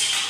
Peace.